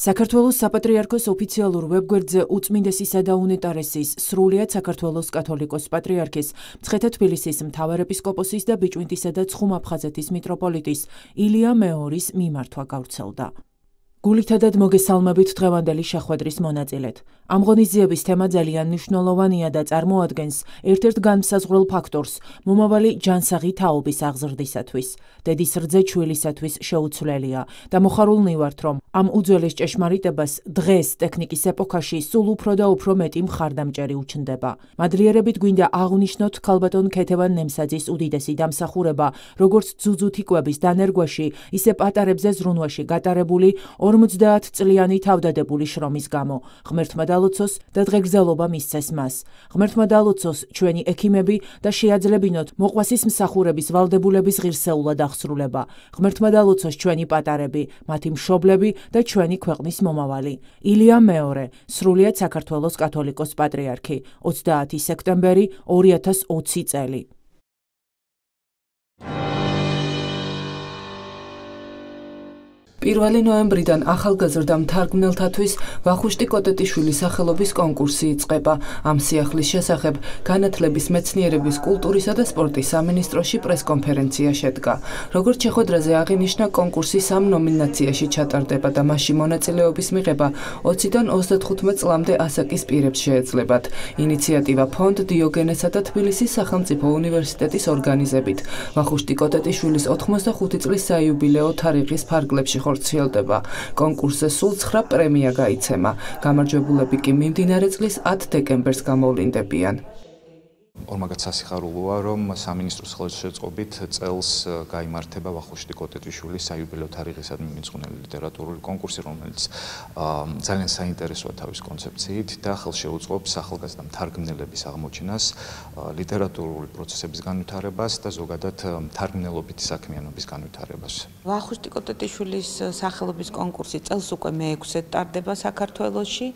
საქართველოს საპატრიარქოს ოფიციალურ ვებგვერდზე უწმინდესისა და უნეტარესის სრულიად საქართველოს კათოლიკოს პატრიარქის მცხეთა თბილისის მთავარეპისკოპოსის და ბიჭვინტისა და ცხუმაფხაზეთის მიტროპოლიტის ილია მეორის მიმართვა გავრცელდა. გულითადად მოგესალმებით დღევანდელი შეხვედრის მონაწილედ. ამ ღონისძიების თემა ძალიან მნიშვნელოვანია და წარმოადგენს ერთ-ერთ განმსაზღვრელ ფაქტორს მომავალი ჯანსაღი თაობის აღზრდისათვის. დედის რძე ჩვილისათვის შეუცვლელია და მოხარულნი ვართ, რომ ამ უძველეს ჭეშმარიტებას დღეს ტექნიკის ეპოქაში სულ უფრო და უფრო მეტი მხარდამჭერი უჩნდება. მადლიერებით გვინდა აღვნიშნოთ ქალბატონ ქეთევან ნემსაძის უდიდესი დამსახურება, როგორც ძუძუთი კვების დანერგვაში, ისე პატარებზე ზრუნვაში გატარებული 50 წლიანი თავდადებული შრომის გამო. ღმერთმა დალოცოს და დღეგრძელობა მისცეს მას. ღმერთმა დალოცოს ჩვენი ექიმები და შეაძლებინოთ მოყვასის მსახურების ვალდებულების ღირსეულად აღსრულება. ღმერთმა დალოცოს ჩვენი პატარები, მათი მშობლები და ჩვენი ქვეყნის მომავალი. ილია მეორე, სრულიად საქართველოს კათოლიკოს პატრიარქი, 30 სექტემბერი 2020 წელი. პირველი ნოემბრიდან ახალგაზრდა მთარგმნელთათვის ვახუშტი კოტეტიშვილის სახელობის კონკურსი იწყება. ამ სიახლის შესახებ განათლების მეცნიერების კულტურისა და სპორტის სამინისტროში პრესკონფერენცია შედგა. როგორც შეხვედრაზე აღინიშნა, კონკურსი სამ ნომინაციაში ჩატარდება და მასში მონაწილეობის მიღება 20-დან 35 წლამდე ასაკის პირებს შეეძლებათ. ინიციატივა ფონდ დიოგენესა და თბილისის სახელმწიფო უნივერსიტეტის ორგანიზებით. ვახუშტი კოტეტიშვილის 85 წლის საიუბილეო თარიღის ფარგლებში ხორციელდება. კონკურსზე სულ 9 პრემია გაიცემა. გამარჯვებულები კი მიმდინარე წლის 10 დეკემბერს გამოვლინდებიან. ორმაგად სასიხარულოა, რომ სამინისტროს ხელშეწყობით წელს გამართება ვახუშტი კოტეტიშვილის საიუბილეო თარიღისადმი მიძღვნილი ლიტერატურული კონკურსი, რომელიც ძალიან საინტერესოა თავის კონცეფციით და ხელშეუწყობს ახალგაზრდა მთარგმნელების აღმოჩენას, ლიტერატურული პროცესების განვითარებას და ზოგადად მთარგმნელობითი საქმიანობის განვითარებას. ვახუშტი კოტეტიშვილის სახელობის კონკურსი წელს უკვე მე-6-ე ტარდება საქართველოში.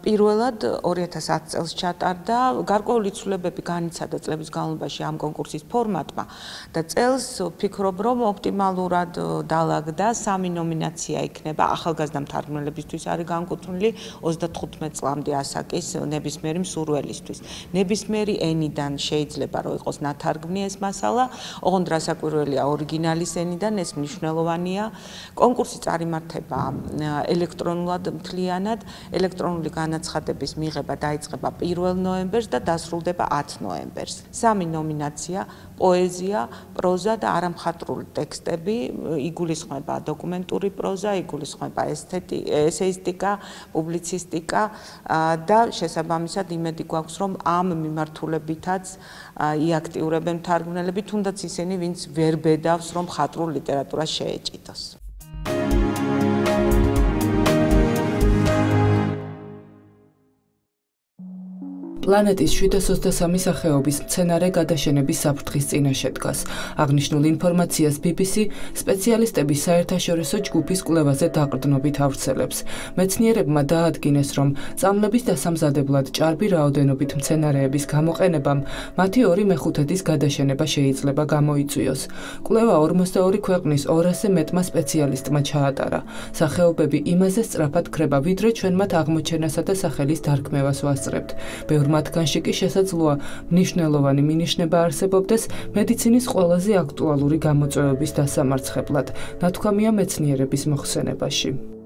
პირველად 2010 წელს ჩატარდა გარკვეული ცვლილებები ცვლილებები განიცადა წლების განმავლობაში ამ კონკურსის ფორმატმა და წელს ვფიქრობ რომ ოპტიმალურად დაალაგდა სამი ნომინაცია იქნება ახალგაზრდა მთარგმნელებისთვის. არის განკუთვნილი 35 წლამდე ასაკის ნებისმიერი მსურველისთვის. ნებისმიერი ენიდან შეიძლება რომ იყოს ნათარგმნი ეს მასალა. ოღონდ რასაკვირველია ორიგინალის ენიდან ეს მნიშვნელოვანია. კონკურსი წარიმართება ელექტრონულად მთლიანად. ელექტრონული განაცხადების მიღება დაიწყება 1 ნოემბერს და დასრულდება 10 ნოემბერს. სამი ნომინაცია: პოეზია, პროზა და არამხატვრული ტექსტები, იგულისხმება დოკუმენტური პროზა, იგულისხმება ესეისტიკა, პუბლიცისტიკა და შესაბამისად იმედი გვაქვს, რომ ამ მიმართულებითაც იაქტიურებენ თარგმნელები, თუნდაც ისინი, ვინც ვერ ბედავს, რომ ხატრულ ლიტერატურას შეეჭიდოს. პლანეტის 723 სახეობის მცენარე გადაშენების საფრთხის წინაშე დგას. აღნიშნულ ინფორმაციას BBC სპეციალისტების საერთაშორისო ჯგუფის კვლევაზე დაყრდნობით ავრცელებს. მეცნიერებმა დაადგინეს, რომ წამლების დასამზადებლად ჭარბი რაოდენობით მცენარეების გამოყენებამ მათი 2/5-ის გადაშენება შეიძლება გამოიწვიოს. კვლევა 42 ქვეყნის 200-ზე მეტმა სპეციალისტმა ჩაატარა. სახეობები იმაზე სწრაფად ქრება, ვიდრე ჩვენ მათ აღმოჩენასა და სახელის დარქმევას ვასწრებთ. ბევრმა მათგანში კი შესაძლოა მნიშვნელოვანი მინიშნება არსებობდეს მედიცინის ყველაზე აქტუალური გამოწვევების დასამარცხებლად, ნათქვამია მეცნიერების მოხსენებაში.